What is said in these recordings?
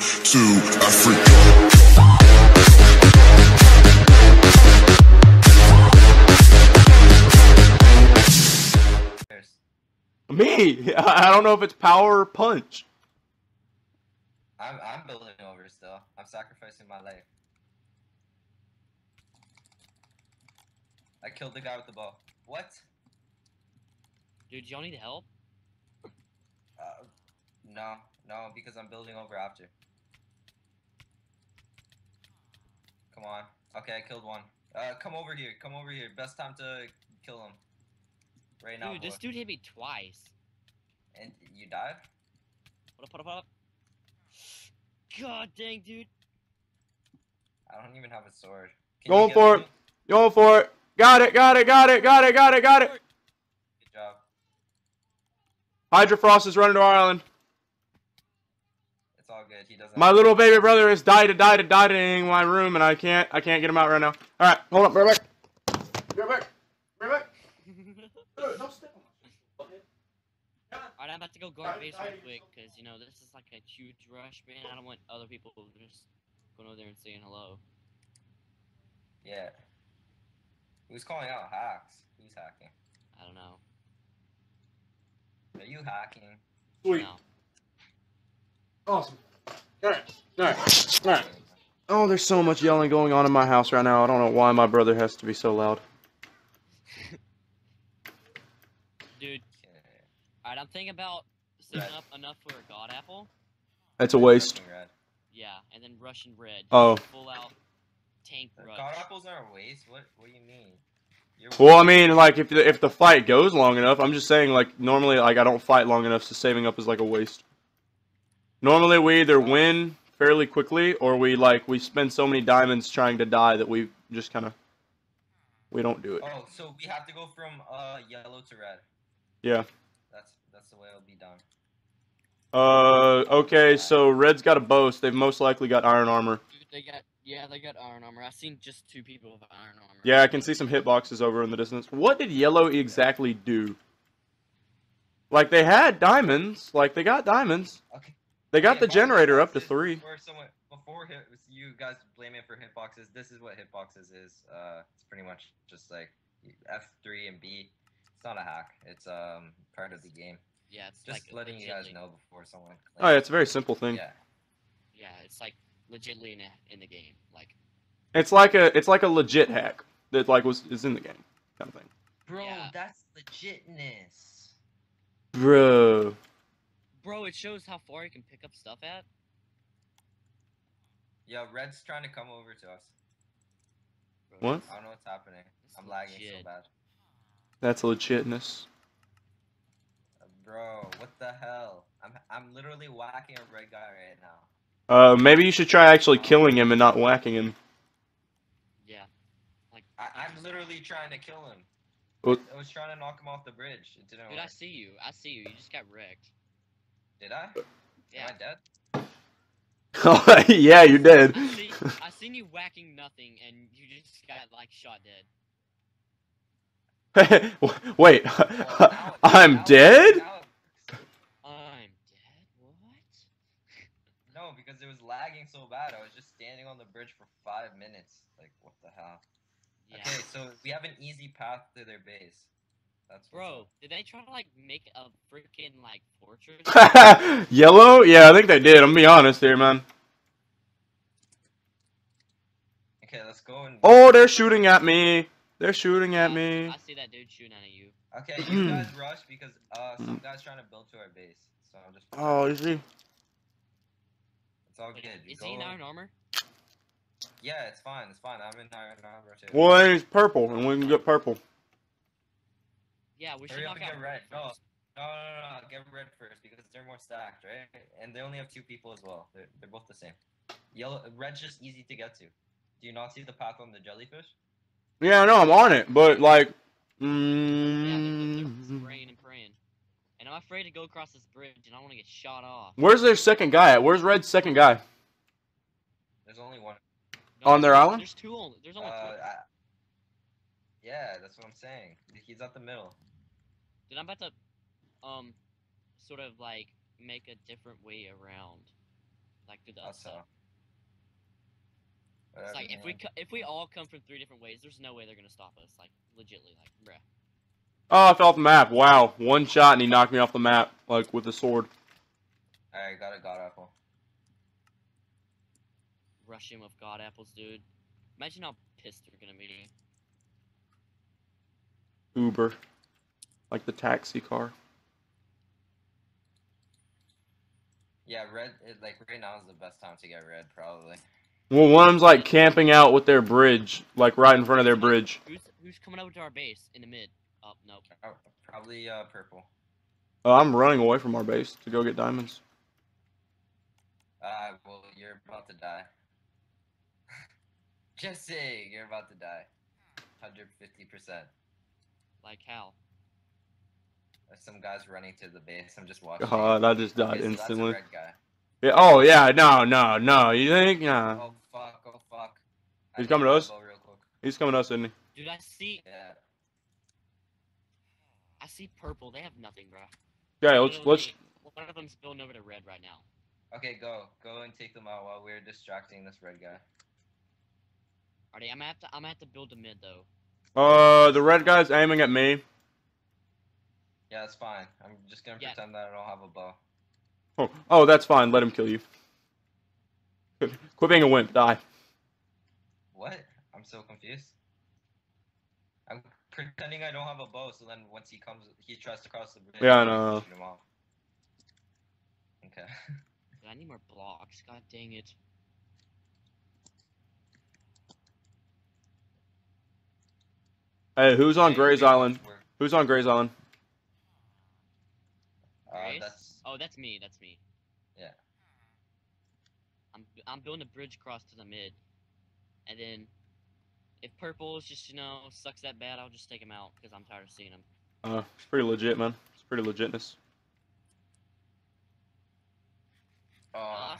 to Africa. There's- Me. I I don't know if it's power or punch. I'm I'm building over still. I'm sacrificing my life. I killed the guy with the bow. What? Dude, y'all need help? Uh, no, no, because I'm building over after. Come on. Okay, I killed one. Uh, come over here. Come over here. Best time to kill him. Right now, Dude, this boy. dude hit me twice. And you died? What up, what up, what up? God dang, dude. I don't even have a sword. Can you Going get for me? it. Going for it. Got it. Got it. Got it. Got it. Got it. Got it. Good job. Hydra Frost is running to our island. It's. He doesn't. My little baby brother has died, died, died in my room, and I can't, I can't get him out right now. All right, hold up, right back. Right back. Right back. Don't step on my Alright, I'm about to go guard I- base real quick, because, you know, this is like a huge rush, man. I don't want other people just going over there and saying hello. Yeah. Who's calling out hacks? Who's hacking? I don't know. Are you hacking? Sweet. No. Awesome. All right. All right. All right. Oh, there's so much yelling going on in my house right now. I don't know why my brother has to be so loud. Dude, alright, I'm thinking about saving up enough for a god apple. That's a waste. Yeah, and then Russian red. Oh. Full out tank The rush. God apples aren't waste. What? What do you mean? You're Well, I mean, like if the, if the fight goes long enough, I'm just saying, like normally, like I don't fight long enough, so saving up is like a waste. Normally, we either win fairly quickly, or we like we spend so many diamonds trying to die that we just kind of we don't do it. Oh, so we have to go from uh yellow to red. Yeah. That's that's the way it'll be done. Uh, okay, so red's got a bow, so they've most likely got iron armor. Dude, they got, yeah, they got iron armor. I've seen just two people with iron armor. Yeah, I can see some hitboxes over in the distance. What did yellow exactly do? Like they had diamonds, like they got diamonds. Okay. They got Okay, the generator up to three. Before someone before hit, you guys blame it for hitboxes. This is what hitboxes is. Uh, it's pretty much just like F three and B. It's not a hack. It's um part of the game. Yeah, it's Just like letting you guys know before someone. Oh, yeah, it's a very simple thing. Yeah. Yeah, it's like legitly in, a, in the game. Like, It's like a it's like a legit hack that like was is in the game kind of thing. Bro, Yeah. that's legitness. Bro. Bro, it shows how far you can pick up stuff at. Yeah, Red's trying to come over to us. Bro, What? I don't know what's happening. That's I'm lagging so legit. bad. That's legitness. Uh, Bro, what the hell? I'm I'm literally whacking a red guy right now. Uh, maybe you should try actually killing him and not whacking him. Yeah. Like, I, I'm literally trying to kill him. What? I was trying to knock him off the bridge. It didn't dude, I see you. I see you. You just got wrecked. Did I? Yeah. Am I dead? Oh, yeah, you're dead. I see. I seen you whacking nothing, and you just got like shot dead. Wait, Well, now- I'm now- dead? now- I'm dead. What? no, because it was lagging so bad. I was just standing on the bridge for five minutes. Like, what the hell? Yeah. Okay, so we have an easy path to their base. That's Bro, up. did they try to like make a freaking like fortress? Yellow? Yeah, I think they did. I'm gonna be honest here, man. Okay, let's go and. Oh, they're shooting at me. They're shooting at me. I see that dude shooting at you. Okay, you guys rush because uh some guy's trying to build to our base. So I'll just. Oh, you see? It's all good. You Is he in iron armor? Yeah, it's fine. It's fine. I'm in iron armor too. Well, then he's purple, and we can get purple. Yeah, we should knock out get red. No, first. no, no, no, no. Get red first because they're more stacked, right? And they only have two people as well. They're, they're both the same. Yellow, red's just easy to get to. Do you not see the path on the jellyfish? Yeah, I know, I'm on it, but like, Yeah, they're, they're mm, spraying and praying. And I'm afraid to go across this bridge, and I want to get shot off. where's their second guy at? Where's Red's second guy? There's only one. No, On their there's- island? There's two only. There's Uh, only two. I, yeah, that's what I'm saying. He's at the middle. Dude, I'm about to, um, sort of like make a different way around. Like like through the other Also. It's Whatever, like if we co- if we all come from three different ways, there's no way they're gonna stop us. Like legitly, like bruh. Oh, I fell off the map. Wow, one shot and he knocked me off the map like with a sword. Alright, got a god apple. Rush him with god apples, dude. Imagine how pissed you're gonna be. Uber, like the taxi car. Yeah, red. Like right now is the best time to get red, probably. Well, one of them's like camping out with their bridge, like right in front of their bridge. Who's who's coming over to our base in the mid? Oh nope. Oh, probably uh purple. Oh, I'm running away from our base to go get diamonds. Uh, well, you're about to die. Just saying, you're about to die. Hundred fifty percent. Like how? There's some guys running to the base. I'm just watching. Oh, I just died Okay, so instantly. That's a red guy. Yeah. Oh yeah. No. No. No. You think? Nah. Oh fuck! Oh fuck! He's I coming to us? bow Real quick. He's coming to us, isn't he? Dude, I see Yeah. I see purple. They have nothing, bro. Yeah. Let's let's. One of them's spilling over to red right now. Okay, go. Go and take them out while we're distracting this red guy. Alrighty, I'm gonna have to I'm gonna have to build a mid though. Uh, the red guy's aiming at me. Yeah, it's fine. I'm just gonna Yeah. pretend that I don't have a bow. Oh, oh, that's fine. Let him kill you. Quit being a wimp. Die. What? I'm so confused. I'm pretending I don't have a bow, so then once he comes, he tries to cross the bridge. Yeah, I know. Shoot him off. Okay. Dude, I need more blocks. God dang it. Hey, who's on Okay, Gray's Island? we're- Who's on Gray's Island? Uh, Grace? that's Oh, that's me. That's me. Yeah. I'm I'm building a bridge across to the mid, and then if purple is just you know sucks that bad, I'll just take him out because I'm tired of seeing him. Uh, it's pretty legit, man. It's pretty legitness. Oh, Uh,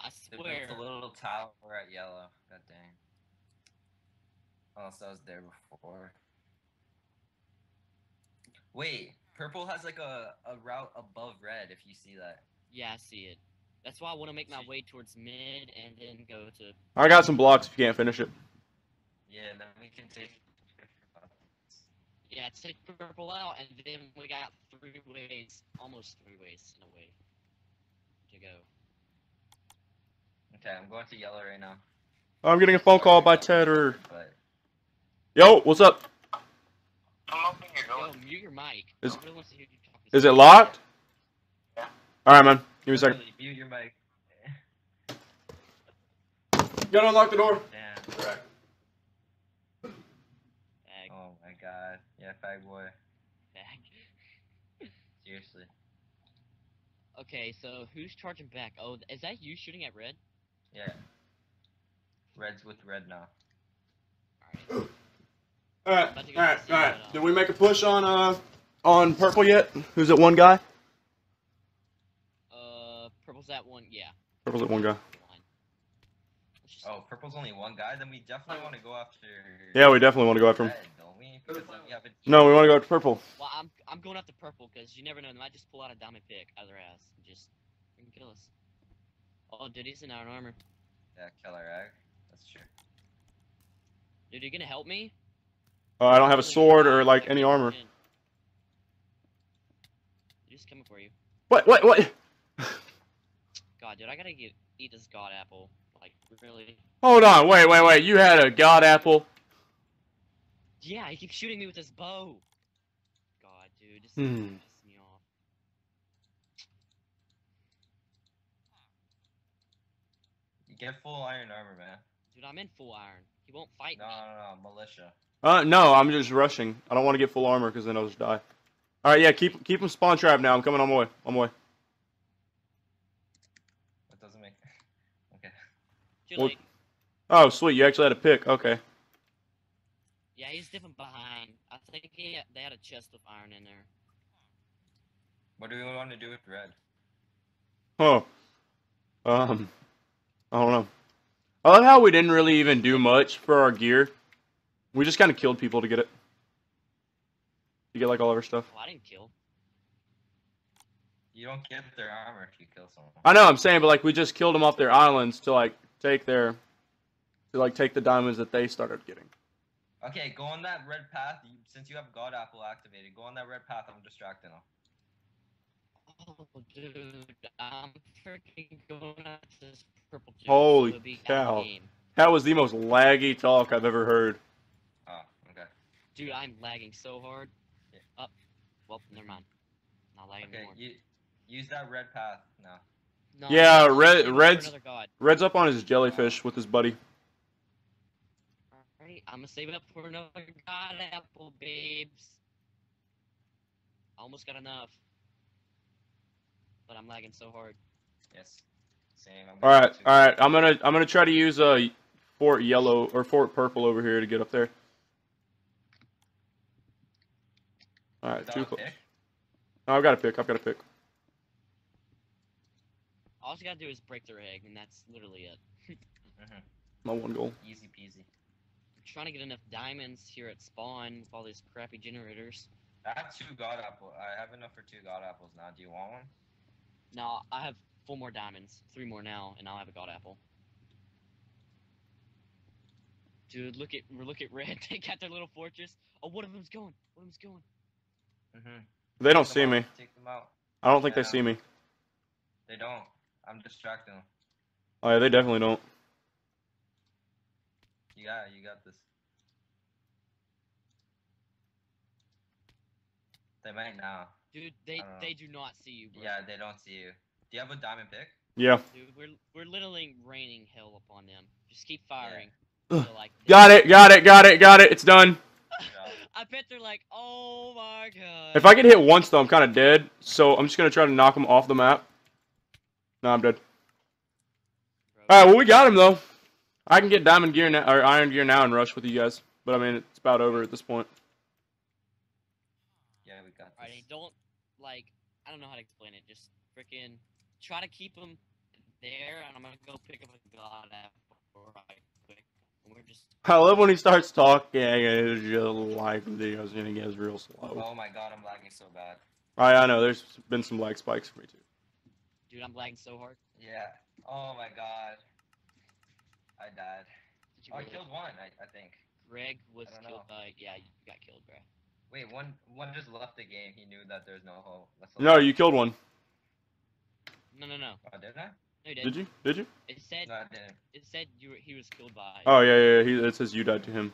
I they built a little tower at yellow. God dang. Unless I was there before. Wait, purple has like a, a route above red. If you see that. Yeah, I see it. That's why I want to make my way towards mid and then go to. I got some blocks if you can't finish it. Yeah, then we can take. Yeah, take purple out, and then we got three ways, almost three ways in a way, to go. Okay, I'm going to yellow right now. I'm getting a phone call by Tedder. But Yo, what's up? Yo, mute your mic. Is- Nobody wants to hear you talk Is it someone. locked? All right, man. Give me a second. Literally, Mute your mic. You gotta unlock the door. Damn. Bag, Oh my god. Yeah, fag boy. bag. Seriously. Okay, so who's charging back? Oh, is that you shooting at red? Yeah. Red's with red now. Alright. All right, About to go all right, see all right. Did we make a push on uh on purple yet? Who's it? One guy. Uh, purple's that one. Yeah. Purple's at one guy. Fine. Let's just- Oh, purple's only one guy. Then we definitely want to go after. Yeah, we definitely want to go after him. Red, don't we? Because then we. No, we want to go after purple. Well, I'm I'm going after purple because you never know. They might just pull out a diamond pick out of their ass and just freaking kill us. Oh, dude, he's in iron armor. Yeah, killer egg. That's true. Dude, you gonna help me? Uh, I don't have a sword or like any armor. He's coming for you. What? What? What? God, dude, I gotta get eat this god apple. Like, really? Hold on. Wait, wait, wait. You had a god apple. Yeah, he keeps shooting me with his bow. God, dude, this Hmm. is pissing me off. Get full iron armor, man. Dude, I'm in full iron. He won't fight No, me. no, no, militia. Uh, no, I'm just rushing. I don't want to get full armor because then I'll just die. All right, yeah, keep keep him spawn trap now. I'm coming on my way. On my way. That doesn't make. okay. Too Well- late. Oh, sweet. You actually had a pick. Okay. Yeah, he's dipping behind. I think he had, they had a chest of iron in there. What do we want to do with red? Huh. Um, I don't know. I love how we didn't really even do much for our gear. We just kind of killed people to get it. You get like all of our stuff. Oh, I didn't kill. You don't get their armor if you kill someone. I know I'm saying, but like we just killed them off their islands to like take their to like take the diamonds that they started getting. Okay, go on that red path. You, since you have God Apple activated, go on that red path. I'm distracting them. Oh, dude, I'm freaking going out to this purple. Holy so it'll be out of cow. game. That was the most laggy talk I've ever heard. Okay. Dude, I'm lagging so hard. Yeah. Up. Well, never mind. Not lagging Okay, anymore. you use that red path now. No, Yeah, I'm red- saving up for red's- Red's up on his jellyfish with his buddy. Alright, I'm gonna save it up for another god apple, babes. I Almost got enough. But I'm lagging so hard. Yes. Same. All right, all right. I'm gonna I'm gonna try to use uh Fort Yellow or Fort Purple over here to get up there. All right, Without too close. pick? Oh, I've got a pick. I've got a pick. All you gotta do is break their egg, and that's literally it. Mhm. My one goal. Easy peasy. I'm trying to get enough diamonds here at spawn with all these crappy generators. I have two God apple. I have enough for two God apples now. Do you want one? No, I have four more diamonds, three more now, and I'll have a god apple. Dude, look at look at red. They got their little fortress. Oh, one of them's going. One of them's going. Mm-hmm. They don't see me. Take them out. I don't think they see me. They don't. I'm distracting them. Oh yeah, they definitely don't. You got. You got this. They might now. Dude, they don't they do not see you, bro. Yeah, they don't see you. Do you have a diamond pick? Yeah. Dude, we're we're literally raining hell upon them. Just keep firing. Ugh. They're like, Got it. Got it. Got it. Got it. It's done. Job. I bet they're like, oh my god. If I get hit once though, I'm kind of dead. So I'm just gonna try to knock him off the map. No, I'm dead. All right. Well, we got him though. I can get diamond gear now or iron gear now and rush with you guys. But I mean, it's about over at this point. Yeah, we got this. Alright, don't like I don't know how to explain it. Just freaking try to keep them there, and I'm gonna go pick up a god apple right quick. And we're just I love when he starts talking. It's just like videos and he gets real slow. Oh my god, I'm lagging so bad. I I know. There's been some lag spikes for me too. dude, I'm lagging so hard. Yeah. Oh my god. I died. Did you Oh, I killed one, I, I think. Greg was I don't killed. Uh, yeah, you got killed, bro. Wait, one one just left the game. He knew that there's no hope. No, you killed one. No, no, no. Oh, did I? No, you didn't. Did you? Did you? It said No, I didn't. it said you were, he was killed by. Oh yeah, yeah. yeah. He, it says you died to him.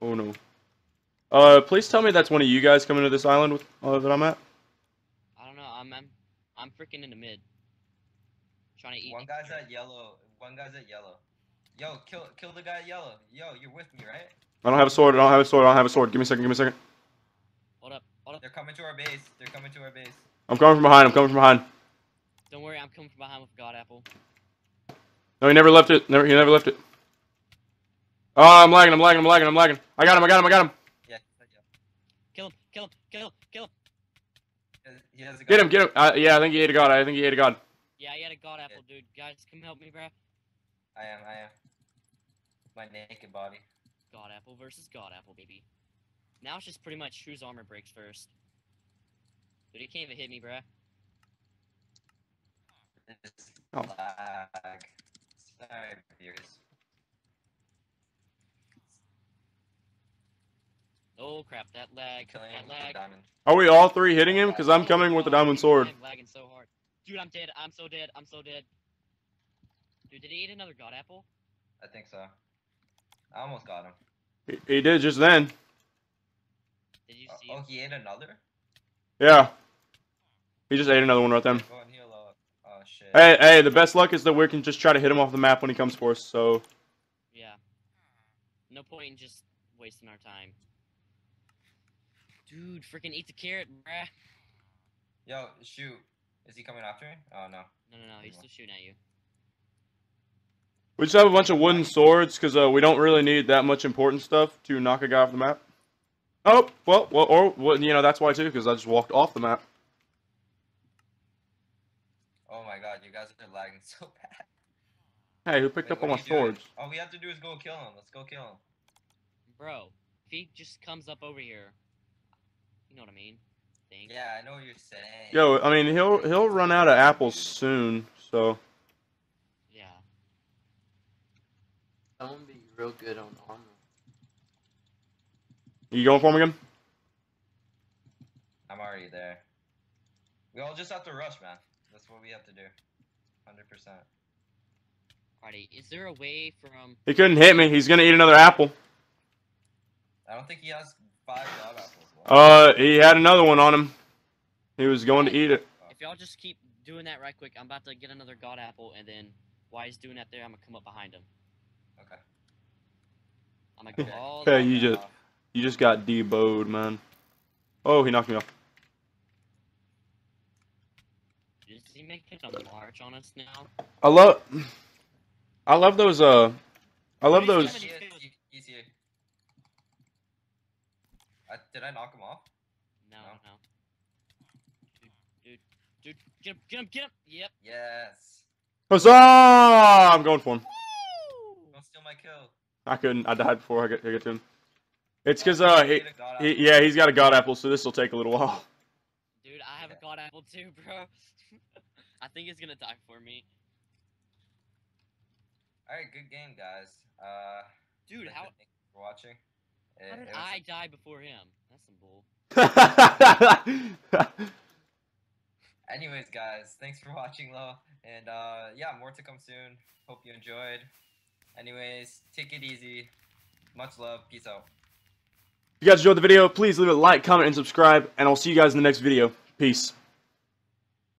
Oh no. Uh, please tell me that's one of you guys coming to this island with uh, that I'm at. I don't know. I'm I'm I'm freaking in the mid. Trying to eat. One guy's at yellow. One guy's at yellow. Yo, kill kill the guy at yellow. Yo, you're with me, right? I don't have a sword. I don't have a sword. I don't have a sword. Give me a second. Give me a second. Hold up, hold up. They're coming to our base. They're coming to our base. I'm coming from behind. I'm coming from behind. Don't worry, I'm coming from behind with God apple. No, he never left it. Never. He never left it. Oh, I'm lagging. I'm lagging. I'm lagging. I'm lagging. I got him. I got him. I got him. Yeah, yeah. Kill him! Kill him! Kill him! Kill him! He has- He has Get him. Get him. Uh, yeah, I think he ate a god. I think he ate a god. Yeah, he had a God apple, dude. Guys, come help me, bro. I am. I am. My naked body. God apple versus God apple, baby. Now it's just pretty much whose armor breaks first. Dude, he can't even hit me, bruh. It's Oh. lag. Sorry, viewers. Oh crap, that lag, Killing that lag. Are we all three hitting him? Because I'm coming with the Oh, diamond sword. I'm lagging so hard. Dude, I'm dead. I'm so dead. I'm so dead. Dude, did he eat another God apple? I think so. I almost got him. He, he did just then. Did you Oh, see oh, him? he ate another? Yeah. He just ate another one right then. Go and heal up. Oh shit. Hey, hey, the best luck is that we can just try to hit him off the map when he comes for us. So Yeah. No point in just wasting our time. Dude, freaking eat the carrot, bruh. Yo, shoot. Is he coming after me? Oh no. No, no, no. He's still shooting at you. we just have a bunch of wooden swords because uh, we don't really need that much important stuff to knock a guy off the map. Oh, well, well, or well, you know that's why too because I just walked off the map. Oh my god, you guys are lagging so bad. Hey, who picked Wait, up all my are you doing? swords? All we have to do is go kill him. Let's go kill him. Bro, if he just comes up over here, you know what I mean? think. Yeah, I know what you're saying. Yo, I mean, he'll he'll run out of apples soon. So Yeah. Someone be real good on armor. you going for him again? I'm already there. We all just have to rush, man. That's what we have to do. Hundred percent. Alrighty. Is there a way from? He couldn't hit me. He's gonna eat another apple. I don't think he has five god apples. Uh, he had another one on him. He was going to eat it. If y'all just keep doing that right quick, I'm about to get another god apple, and then while he's doing that there, I'm gonna come up behind him. Okay. I'm gonna go all Okay, the you just- off. You just got debowed, man. Oh, he knocked me off. Is he making a march on us now? I love, I love those. Uh, I love those. coming. He he's here. I, did I knock him off? No, No. no. Dude, dude, dude, get him, get him, get him! Yep. Yes. Huzzah! I'm going for him. Don't steal my kill. I couldn't. I died before I got, I got to him. It's because uh, he, Get a god he, yeah, he's got a god apple, so this will take a little while. Dude, I have a god apple too, bro. I think he's gonna die for me. All right, good game, guys. Uh, Dude, thank how you for watching? It- how did it was- I die before him? That's some bull. Anyways, guys, thanks for watching, Lo. And uh, yeah, more to come soon. Hope you enjoyed. Anyways, take it easy. Much love. Peace out. If you guys enjoyed the video, please leave a like, comment, and subscribe, and I'll see you guys in the next video. Peace.